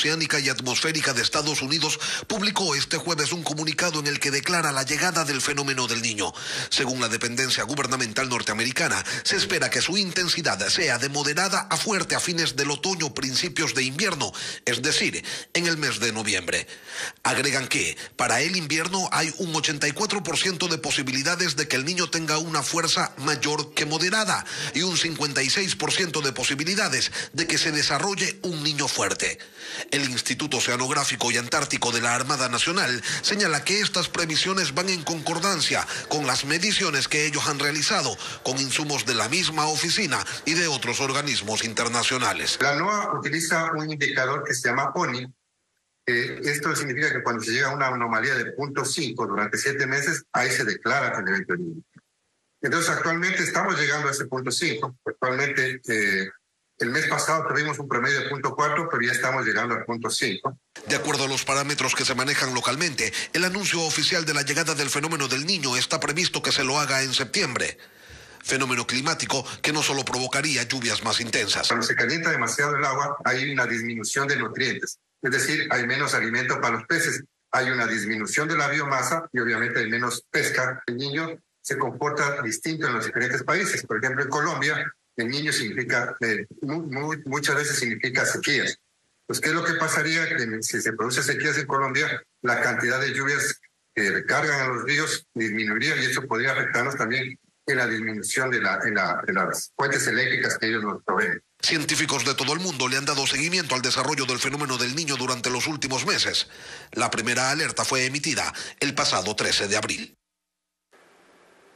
Oceánica y Atmosférica de Estados Unidos publicó este jueves un la llegada del fenómeno del niño. Según la dependencia gubernamental norteamericana, se espera que su intensidad sea de moderada a fuerte a fines del otoño, principios de invierno, es decir, en el mes de noviembre. Agregan que para el invierno hay un 84% de posibilidades de que el niño tenga una fuerza mayor que moderada y un 56% de posibilidades de que se desarrolle un niño fuerte. El Instituto Oceanográfico y Antártico de la Armada Nacional señala que estas previsiones van en concordancia con las mediciones que ellos han realizado con insumos de la misma oficina y de otros organismos internacionales. La NOAA utiliza un indicador que se llama ONI. esto significa que cuando se llega a una anomalía de 0.5 durante siete meses, ahí se declara el evento. Entonces, actualmente estamos llegando a ese punto 5. Actualmente eh, el mes pasado tuvimos un promedio de 0.4, pero ya estamos llegando al punto 5. De acuerdo a los parámetros que se manejan localmente, el anuncio oficial de la llegada del fenómeno del niño está previsto que se lo haga en septiembre. Fenómeno climático que no solo provocaría lluvias más intensas. Cuando se calienta demasiado el agua, hay una disminución de nutrientes. Es decir, hay menos alimento para los peces, hay una disminución de la biomasa y obviamente hay menos pesca. El niño se comporta distinto en los diferentes países. Por ejemplo, en Colombia el niño significa, eh, muchas veces significa sequías. Pues, ¿qué es lo que pasaría? Que si se produce sequías en Colombia, la cantidad de lluvias que recargan a los ríos disminuiría y eso podría afectarnos también en la disminución de, la, en, las fuentes eléctricas que ellos nos proveen. Científicos de todo el mundo le han dado seguimiento al desarrollo del fenómeno del niño durante los últimos meses. La primera alerta fue emitida el pasado 13 de abril.